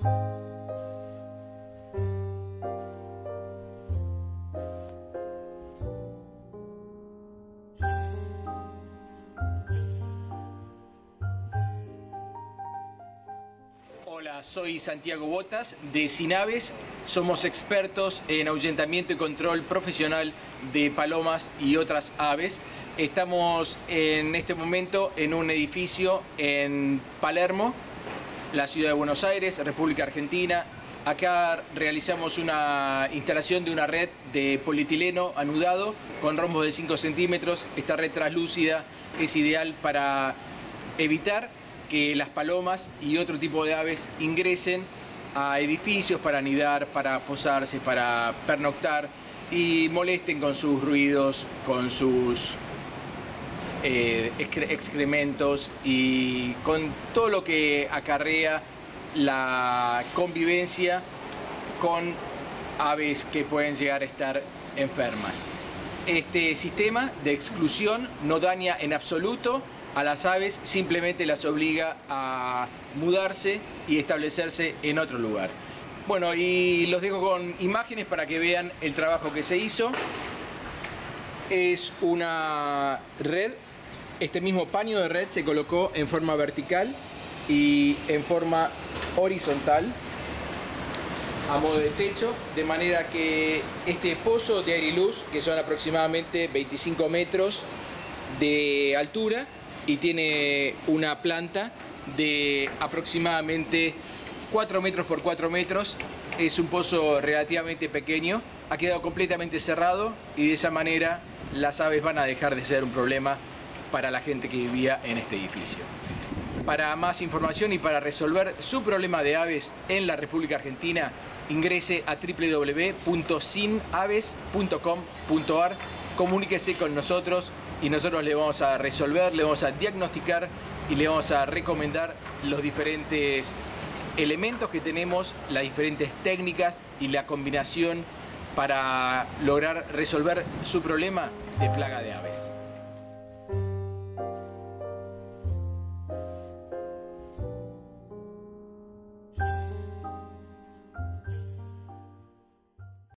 Hola, soy Santiago Botas de Sinaves. Somos expertos en ahuyentamiento y control profesional de palomas y otras aves. Estamos en este momento en un edificio en Palermo, la ciudad de Buenos Aires, República Argentina. Acá realizamos una instalación de una red de polietileno anudado con rombos de 5 centímetros. Esta red translúcida es ideal para evitar que las palomas y otro tipo de aves ingresen a edificios para anidar, para posarse, para pernoctar y molesten con sus ruidos, con sus eh, excrementos y con todo lo que acarrea la convivencia con aves que pueden llegar a estar enfermas. Este sistema de exclusión no daña en absoluto a las aves, simplemente las obliga a mudarse y establecerse en otro lugar. Bueno, y los dejo con imágenes para que vean el trabajo que se hizo. Es una red, este mismo paño de red se colocó en forma vertical y en forma horizontal a modo de techo, de manera que este pozo de aire y luz, que son aproximadamente 25 metros de altura, y tiene una planta de aproximadamente 4 metros por 4 metros. Es un pozo relativamente pequeño, ha quedado completamente cerrado y de esa manera las aves van a dejar de ser un problema para la gente que vivía en este edificio. Para más información y para resolver su problema de aves en la República Argentina, ingrese a www.sinaves.com.ar, comuníquese con nosotros y nosotros le vamos a resolver, le vamos a diagnosticar y le vamos a recomendar los diferentes elementos que tenemos, las diferentes técnicas y la combinación para lograr resolver su problema de plaga de aves.